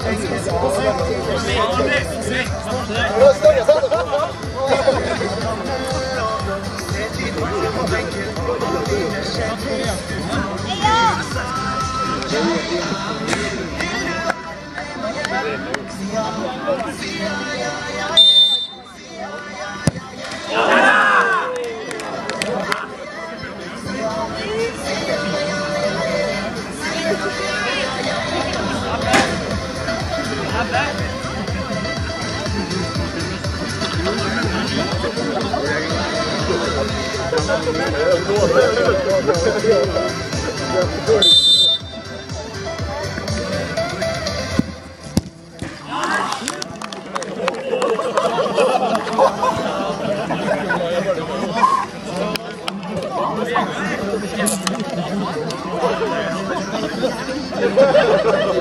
よろしくおしま。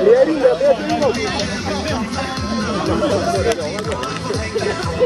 Ele ainda tem a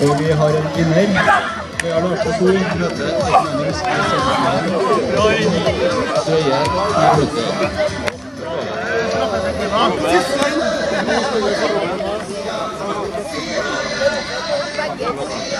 Og vi har en vinner. Vi har Lars Sol møte Einar Østby Sønderland. Drøye i møte. Begge sider.